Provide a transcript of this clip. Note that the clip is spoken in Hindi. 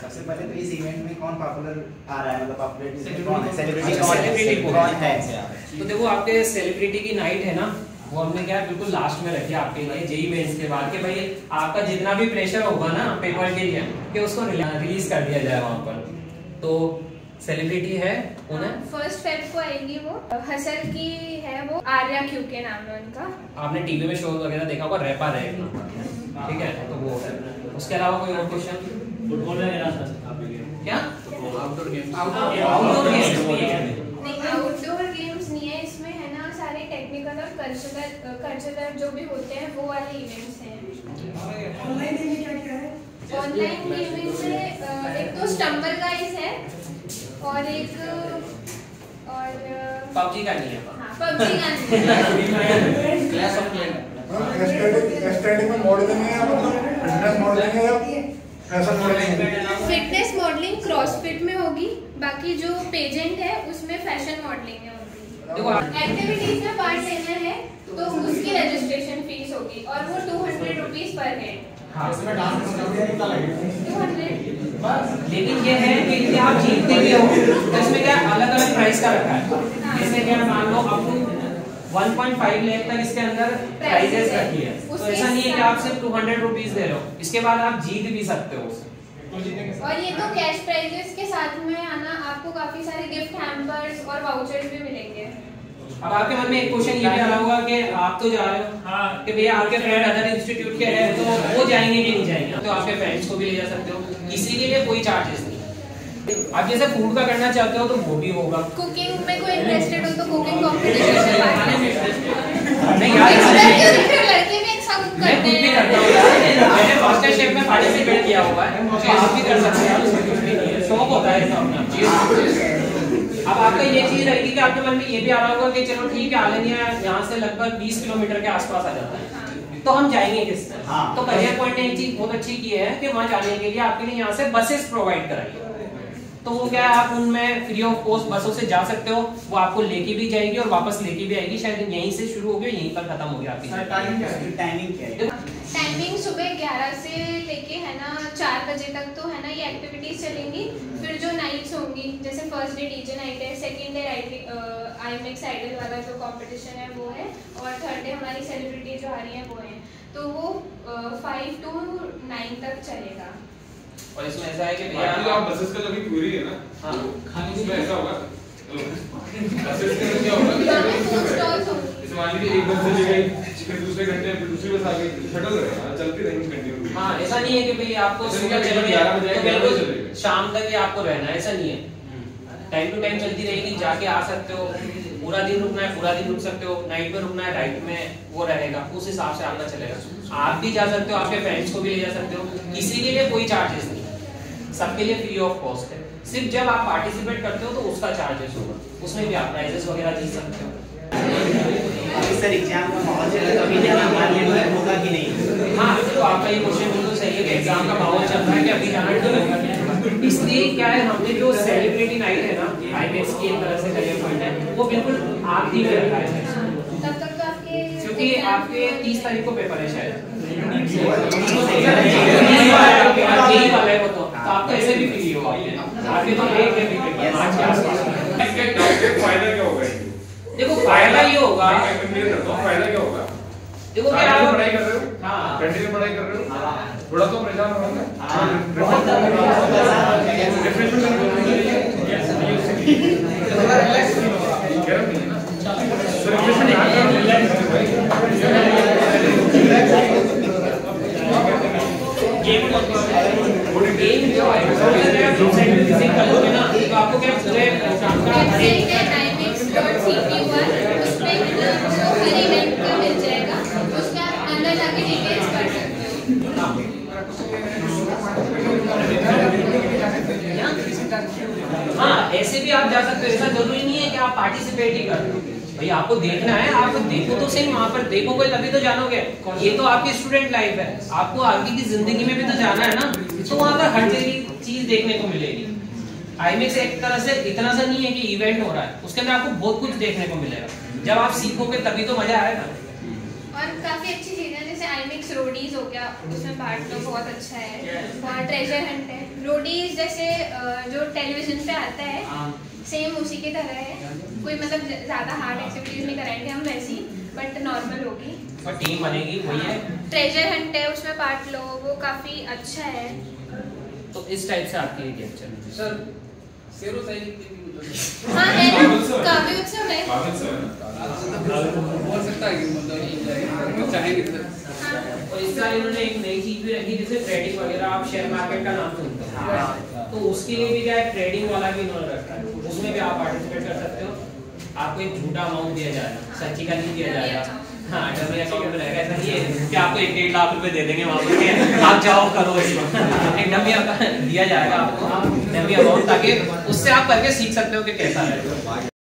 सबसे पहले तो इस इवेंट में कौन पॉपुलर आ रहा है? मतलब पॉपुलरिटी कौन है? सेलिब्रिटी कौन है? कौन कौन है? है तो देखो आपके सेलिब्रिटी की नाइट है ना वो हमने क्या बिल्कुल लास्ट में रखी आपके लिए जेई मेंस के बाद कि भाई आपका जितना भी प्रेशर होगा ना पेपर के लिए कि उसको रिलीज़ कर दिया जाए वहाँ पर। तो सेलिब्रिटी है उन्हें फ़र्स्ट फेब को आएगी वो। हसल की है वो आर्या क्यू के नाम है उनका। आपने टीवी में शो वगैरह देखा होगा रैपर है ठीक है तो वो। है उसके अलावा कोई और क्वेश्चन फुटबॉल में गिरा वगैरह आप क्या? आउटडोर गेम आउटडोर गेम्स नहीं आउटडोर गेम्स नहीं है इसमें है ना सारे टेक्निकल और कल्चरल कल्चरल जो भी होते हैं वो वाले इवेंट्स हैं। ऑनलाइन गेमिंग में अ, एक तो स्टम्बल गाइस है और एक और पबजी का नहीं है। पबजी का नहीं क्लास ऑफ़ क्लैन एस्थेटिक में मॉडलिंग है या मतलब फिटनेस मॉडलिंग है या fashion modelling fitness modelling CrossFit में होगी बाकी जो पेजेंट है उसमें फ़ैशन मॉडलिंग है देखो एक्टिविटीज़ में पार्ट लेना है तो उसकी रजिस्ट्रेशन फ़ीस होगी और वो टू हंड्रेड रुपीज़ पर हाँ लेकिन ये है कि आप जीतते भी हो तो इसमें क्या अलग अलग प्राइस का रखा है? जैसे क्या मान लो टू 1.5 लाख तक इसके अंदर प्राइजेस रखी है। तो ऐसा नहीं है कि आप सिर्फ़ 200 रुपीस दे रहे हो। इसके बाद आप जीत भी सकते हो और ये तो कैश प्राइजेस के साथ में आना आपको काफ़ी सारे गिफ्ट हैम्पर्स और वाउचर्स भी मिलेंगे। अब आपके मन में एक क्वेश्चन ये भी आ रहा होगा कि आप तो जा रहे हो हाँ। कि भैया आपके फ्रेंड अदर इंस्टीट्यूट के हैं तो वो जाएँगे कि नहीं जाएँगे? तो आपके फ्रेंड्स को भी ले जा सकते हो। किसी के लिए कोई चार्जेस आप जैसे फ़ूड का करना चाहते हो तो वो भी होगा। कुकिंग में कोई इंटरेस्टेड हो तो कुकिंग कंपटीशन नहीं यार लड़के भी अच्छा कुक मैं खुद भी करता हूँ यार। मैंने मास्टर शेफ में पार्टिसिपेट किया हुआ है तो आप भी कर सकते हैं उसमें कुछ भी नहीं है। शौक होता है इसका अपना। अब आपका ये चीज़ रहेगी कि आपके मन में ये भी आ रहा होगा कि चलो ठीक है आलनिया यहाँ से लगभग 20 किलोमीटर के आसपास आ जाता है। तो हम जाएँगे किस तरह? हाँ। तो करियर पॉइंट ने एक चीज़ बहुत अच्छी की है कि वहाँ जाने के लिए आपके लिए यहाँ से बसेस प्रोवाइड कराई है। तो वो क्या है आप उनमें फ्री ऑफ़ कॉस्ट बसों से जा सकते हो। वो आपको लेके भी जाएगी और वापस लेके भी आएगी। शायद यहीं से शुरू होगी और यहीं पर खत्म होगी आपकी टाइमिंग क्या है? टाइमिंग क्या है? टाइमिंग सुबह 11 से लेके है ना 4 बजे तक तो है ना ये एक्टिविटीज़ चलेंगी। फिर जो नाइट्स होंगी जैसे फ़र्स्ट डे डीजे नाइट है second day I mix idol वाला जो कंपटीशन है वो है। और थर्ड डे हमारी सेलिब्रिटी जो आ रही है वो है। तो वो फाइव टू नाइन तक चलेगा। और इसमें ऐसा है कि भैया आप बसेस का जब क्वेरी है ना? हाँ। तो खाने में ऐसा होगा? बसेस के अंदर क्या होगा? कि जैसे मान लीजिए एक बस चली गई फिर दूसरे घंटे फिर दूसरी बस आ गई शटल रहेगा चलती रहेंगी कंटिन्यू हाँ ऐसा नहीं है कि भाई आपको सुबह है चल गया 11 बजे तो बिल्कुल शाम तक ही आपको रहना है ऐसा नहीं है। टाइम टू टाइम चलती रहेगी जाके आ सकते हो। पूरा दिन रुकना है पूरा दिन रुक सकते हो नाइट में रुकना है राइट में वो रहेगा उस हिसाब से आपका चलेगा। आप भी जा सकते हो आपके फ्रेंड्स को भी ले जा सकते हो किसी के लिए कोई चार्जेस नहीं सबके लिए फ्री ऑफ़ कॉस्ट है। सिर्फ़ जब आप पार्टिसिपेट करते हो तो उसका चार्जेस होगा। उसमें भी आप प्राइजेस वगैरह जीत सकते हो। सर एग्ज़ाम का माहौल चल रहा है अभी जाना होगा कि नहीं? हाँ तो आपका ये क्वेश्चन बिल्कुल सही है कि एग्ज़ाम का माहौल चल रहा है कि अभी जाना इसलिए क्या है हमने जो सेलिब्रिटी नाइट है ना आईबीएस की एक तरह से करियर पॉइंट है वो बिल्कुल आखिरी में रखा है। तब तक क्योंकि आपके 30 तारीख को पेपर है शायद। तो ऐसे भी फ्री हो आपके आपके तो एक है फ़ायदा क्या होगा। देखो फ़ायदा ये होगा मैं मैं clear करता हूँ फ़ायदा क्या होगा? देखो क्या आप पढ़ाई कर रहे हो? हाँ। कंटिन्यू पढ़ाई कर रहे हो? थोड़ा तो परेशान हो रहा हाँ, है। बहुत ज़्यादा रिफ्रेशमेंट थोड़ा रिलैक्स गर्म नहीं है ना तो रिफ्रेशमेंट यहाँ कर गेम गेम जो है अगर आप वेबसाइट में विज़िट करोगे ना तो आपको क्या पूरे है timings.cpu1 उसपे हर इवेंट का मिल जाएगा उसका अंदर जाके डिटेल्स पढ़ सकते ऐसे भी आप जा सकते हो। ऐसा ज़रूरी नहीं है कि आप पार्टिसिपेट ही कर भाई, आपको देखना है आप देखो तो सही, वहाँ पर देखोगे तभी तो जानोगे। ये तो आपकी स्टूडेंट लाइफ है। आपको आगे की ज़िंदगी में भी तो जाना है ना। तो वहाँ पर हर चीज़ देखने को मिलेगी। आईमेक्स एक तरह से इतना सा नहीं है कि इवेंट हो रहा है। उसके अंदर आपको बहुत कुछ देखने को मिलेगा। जब आप सीखोगे तभी तो मज़ा आएगा। और काफ़ी अच्छी चीज़ें जैसे आईमिक्स रोडीज हो गया उसमें पार्ट तो बहुत अच्छा है। और ट्रेजर हंट है। रोडीज जैसे जो टेलीविज़न पे आता है हाँ। सेम उसी की तरह है। कोई मतलब ज़्यादा हार्ड एक्टिविटीज़ नहीं कराएँगे हम वैसी बट नॉर्मल होगी। और टीम बनेगी वही है। ट्रेजर हंट है उसमें पार्ट लो वो काफ़ी अच्छा है। तो इस टाइप से आपके लिए चलेंगे सर के भी हाँ। है ना? है। है सकता है मतलब चाहेंगे सर। हाँ। और इस इन्होंने एक नई चीज़ भी रखी जैसे ट्रेडिंग वगैरह आप शेयर मार्केट का नाम सुनते हो। हाँ। तो उसके लिए भी क्या है ट्रेडिंग वाला भी इन्होंने रखा है। उसमें भी आप पार्टिसिपेट कर सकते हो। आपको एक झूठा अमाउंट दिया जाएगा सच्ची का नहीं दिया जाएगा हाँ डमी अकाउंट में रहेगा ऐसा नहीं है कि आपको एक डेढ़ लाख रुपए दे देंगे आप जाओ करो एक डमी दिया जाएगा आपको डमी अमाउंट ताकि उससे आप करके सीख सकते हो कि कैसा है।